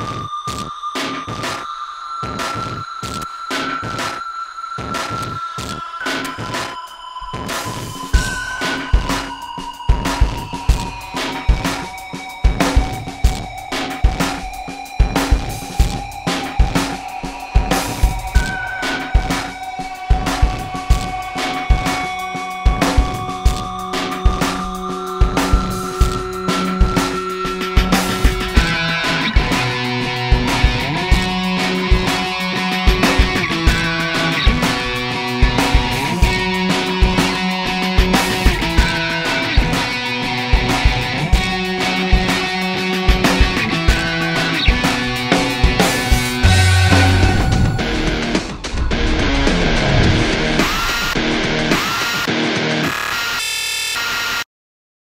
you